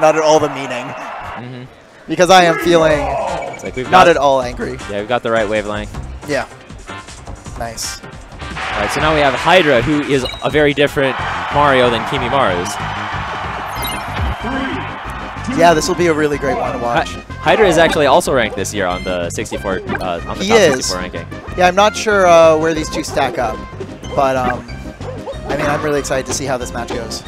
but not at all the meaning. Mhm. Because I am feeling It's like we've not got, at all angry. Yeah, we've got the right wavelength. Yeah. Nice. All right, so now we have Hydra, who is a very different Mario than Kimimaru's. Yeah, this will be a really great one to watch. Hydra is actually also ranked this year on the 64 uh, on the He top is. 64 ranking. Yeah, I'm not sure uh, where these two stack up, but um, I mean, I'm really excited to see how this match goes.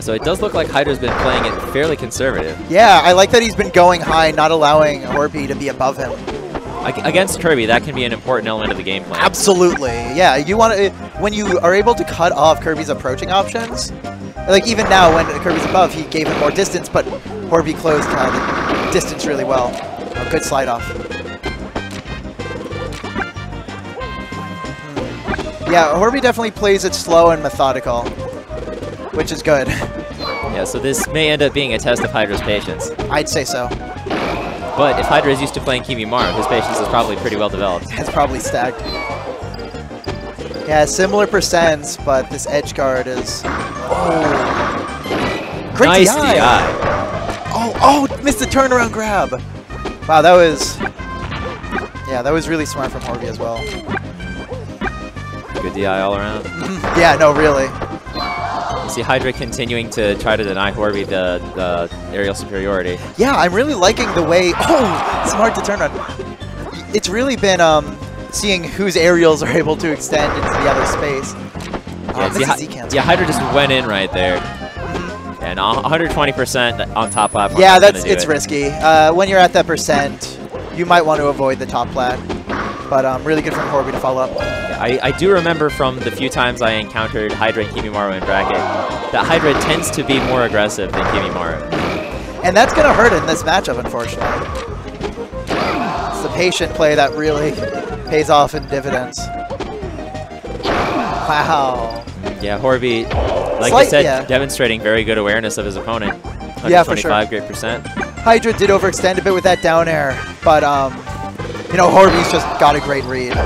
And so it does look like Hydra's been playing it fairly conservative. Yeah, I like that he's been going high, not allowing Horbie to be above him. Against Kirby, that can be an important element of the game plan. Absolutely. Yeah, you want to when you are able to cut off Kirby's approaching options. Like even now, when Kirby's above, he gave him more distance, but Horbie closed uh, the distance really well. A good slide off. Hmm. Yeah, Horbie definitely plays it slow and methodical, which is good. Yeah, so this may end up being a test of Hydra's patience. I'd say so. But if Hydra is used to playing Kimimaru, his patience is probably pretty well developed. It's probably stacked. Yeah, similar percents, but this edge guard is. Oh. Great nice DI. DI. Oh, oh, missed the turnaround grab. Wow, that was. Yeah, that was really smart from Horbie as well. Good DI all around. Mm-hmm. yeah, no, really. See Hydra continuing to try to deny Horbie the, the aerial superiority. Yeah, I'm really liking the way. Oh, smart to turn on. It's really been um, seeing whose aerials are able to extend into the other space. Yeah, Um, see, this Hy- is yeah, Hydra just went in right there. And 120% on top platform. Yeah, that's it's it. risky. Uh, when you're at that percent, you might want to avoid the top plat. But um, really good from Horbie to follow up. I, I do remember from the few times I encountered Hydra and Kimimaru in bracket that Hydra tends to be more aggressive than Kimimaru. And that's going to hurt in this matchup, unfortunately. It's the patient play that really pays off in dividends. Wow. Yeah, Horbie, like Slight- I said, yeah. demonstrating very good awareness of his opponent. Yeah, for sure. great percent. Hydra did overextend a bit with that down air, but, um, you know, Horbie's just got a great read.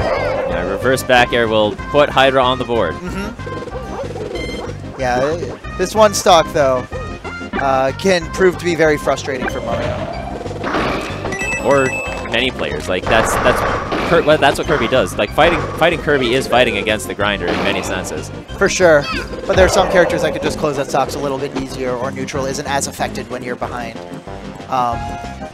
Reverse back air will put Hydra on the board. Yeah, this one stock, though, uh, can prove to be very frustrating for Mario. Or many players. Like that's that's that's what Kirby does. Like fighting fighting Kirby is fighting against the grinder in many senses. For sure. But there are some characters that could just close that stocks a little bit easier, or neutral isn't as affected when you're behind. Um,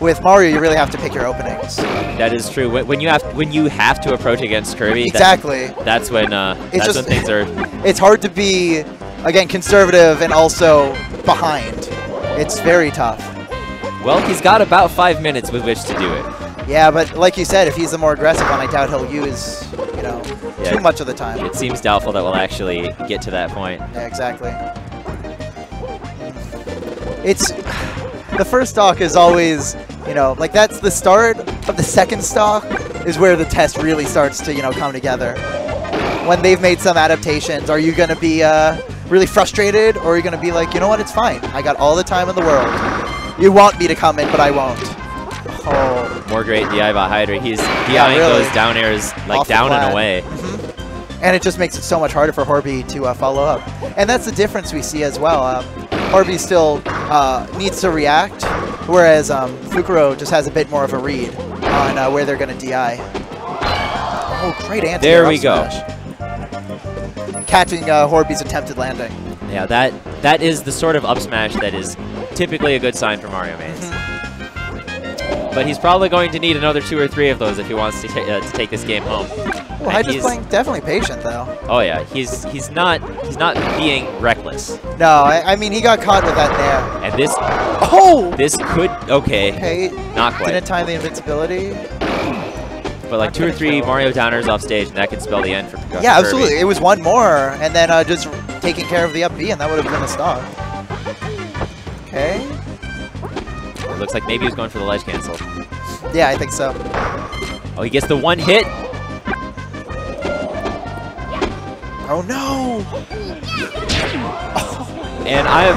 with Mario, you really have to pick your openings. That is true. When, when you have when you have to approach against Kirby, that- Exactly. that's when uh, It's that's just- when things are. It's hard to be, again, conservative and also behind. It's very tough. Well, he's got about five minutes with which to do it. Yeah, but like you said, if he's the more aggressive one, I doubt he'll use, you know, Yeah. too much of the time. It seems doubtful that we'll actually get to that point. Yeah, exactly. It's the first stock is always, you know, like that's the start of the second stock is where the test really starts to, you know, come together. When they've made some adaptations, are you going to be uh, really frustrated or are you going to be like, you know what, it's fine. I got all the time in the world. You want me to come in, but I won't. Oh, More great DI by Hydra. He's DIing Yeah, really. those down airs like Off down and flat. away. and it just makes it so much harder for Horbie to uh, follow up. And that's the difference we see as well. Um, Horbie still uh, needs to react, whereas um, Fukuro just has a bit more of a read on uh, where they're going to DI. Oh, great answer. There we go. Catching uh, Horbie's attempted landing. Yeah, that that is the sort of up smash that is typically a good sign for Mario mains. Mm-hmm. But he's probably going to need another two or three of those if he wants to, ta uh, to take this game home. Well, Hydra's he's- playing definitely patient though. Oh yeah, he's he's not he's not being reckless. No, I, I mean he got caught with that there. And this Oh, this could okay, okay. not quite. Didn't time the invincibility. But like two or three Mario downers off stage, and that could spell the end for Professor Yeah, Kirby. absolutely. It was one more, and then uh, just taking care of the up B, and that would have been a stock. Looks like maybe he's going for the ledge cancel. Yeah, I think so. Oh, he gets the one hit. Oh no! And I am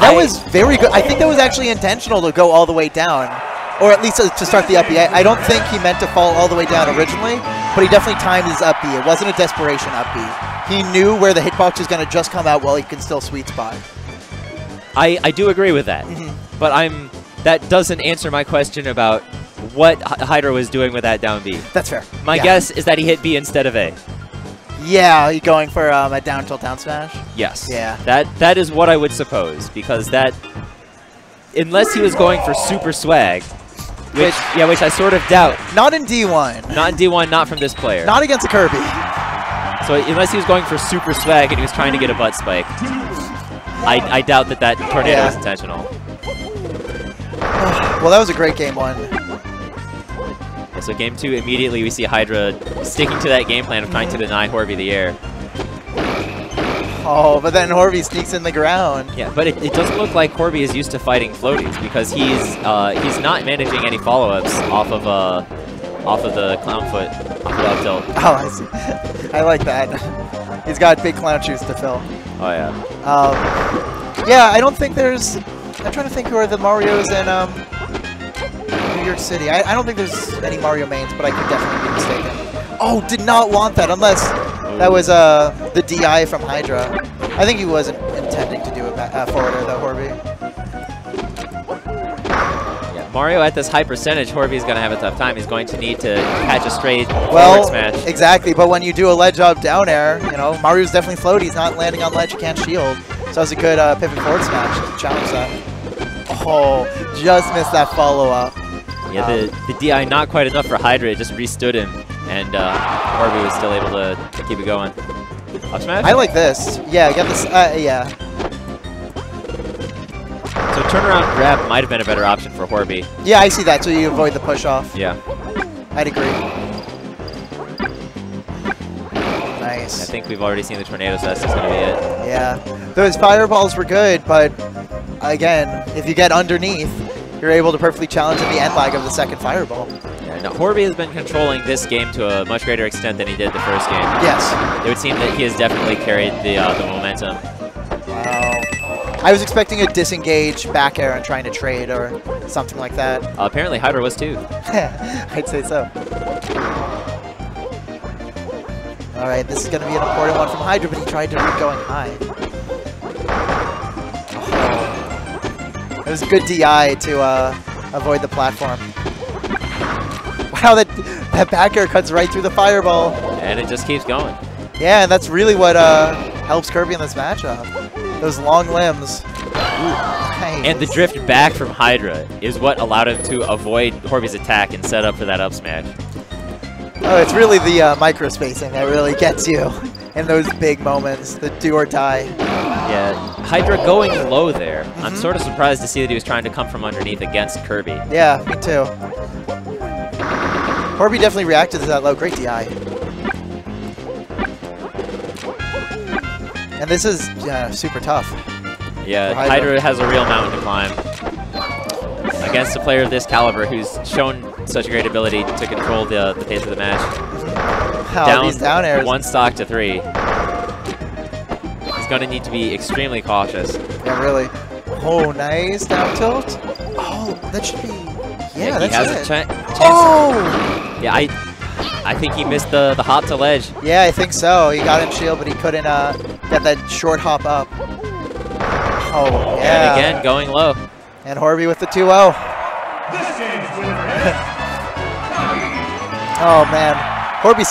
That I- was very good. I think that was actually intentional to go all the way down, or at least to, to start the up B. I, I don't think he meant to fall all the way down originally, but he definitely timed his up B. It wasn't a desperation up B. He knew where the hitbox was going to just come out while he can still sweet spot. I, I do agree with that. Mhm. But I'm that doesn't answer my question about what Hy- Hydra was doing with that down B. That's fair. My Yeah. guess is that he hit B instead of A. Yeah, you going for um, a down tilt down smash? Yes. Yeah. That that is what I would suppose because that unless he was going for super swag, which yeah, which I sort of doubt. Not in D1. Not in D1, not from this player. Not against a Kirby. so unless he was going for super swag and he was trying to get a butt spike, I, I doubt that that tornado Yeah. was intentional. Well, that was a great game one. Yeah, so game two, immediately we see Hydra sticking to that game plan of trying to deny Horbie the air. Oh, but then Horbie sneaks in the ground. Yeah, but it, it doesn't look like Corby is used to fighting floaties because he's uh, he's not managing any follow-ups off of uh, off of the clown foot, off of up tilt. Oh, I see. I like that. He's got big clown shoes to fill. Oh yeah. Um, yeah, I don't think there's. I'm trying to think who are the Mario's in um, New York City. I, I don't think there's any Mario mains, but I could definitely be mistaken. Oh, did not want that unless that was uh, the DI from Hydra. I think he wasn't intending to do a uh, forwarder though, Horbie. Mario at this high percentage, Horbie's going to have a tough time. He's going to need to catch a straight Well, forward smash. exactly. But when you do a ledge up down air, you know Mario's definitely floaty. He's not landing on ledge. You can't shield. So that was a good uh, pivot forward smash to challenge that. Oh, just missed that follow up. Yeah, the, the DI not quite enough for Hydra. It just restood him, and uh, Horbie was still able to, to keep it going. Up smash? I like this. Yeah, get this. Uh, yeah. So turnaround grab might have been a better option for Horbie. Yeah, I see that. So you avoid the push off. Yeah. I'd agree. Nice. I think we've already seen the tornado, so that's just going to be it. Yeah. Those fireballs were good, but again, if you get underneath, you're able to perfectly challenge in the end lag of the second fireball. Yeah, now, Horbie has been controlling this game to a much greater extent than he did the first game. Yes. It would seem that he has definitely carried the, uh, the momentum. Wow. I was expecting a disengage back air and trying to trade or something like that. Uh, apparently Hydra was too. I'd say so. All right, this is going to be an important one from Hydra, but he tried to read going high. Oh. It was a good DI to uh, avoid the platform. Wow, that that back air cuts right through the fireball. And it just keeps going. Yeah, and that's really what uh, helps Kirby in this matchup. Those long limbs. Nice. And the drift back from Hydra is what allowed him to avoid Horbie's attack and set up for that up smash. Oh, it's really the uh, micro spacing that really gets you in those big moments, the do or die. Yeah, Hydra going low there. I'm Mhm. sort of surprised to see that he was trying to come from underneath against Kirby. Yeah, me too. Horbie definitely reacted to that low. Great DI. And this is yeah, super tough. Yeah, Hydra. Hydra has a real mountain to climb. Against a player of this caliber who's shown such a great ability to control the, the pace of the match. Wow, down, these down airs. one stock to three. He's going to need to be extremely cautious. Yeah, really. Oh, nice down tilt. Oh, that should be. Yeah, he that's has it. a cha- chance. oh! Yeah, I I think he missed the, the hop to ledge. Yeah, I think so. He got in shield, but he couldn't uh, get that short hop up. Oh, yeah. And again, going low. And Horbie with the 2-0. oh, man. Horbie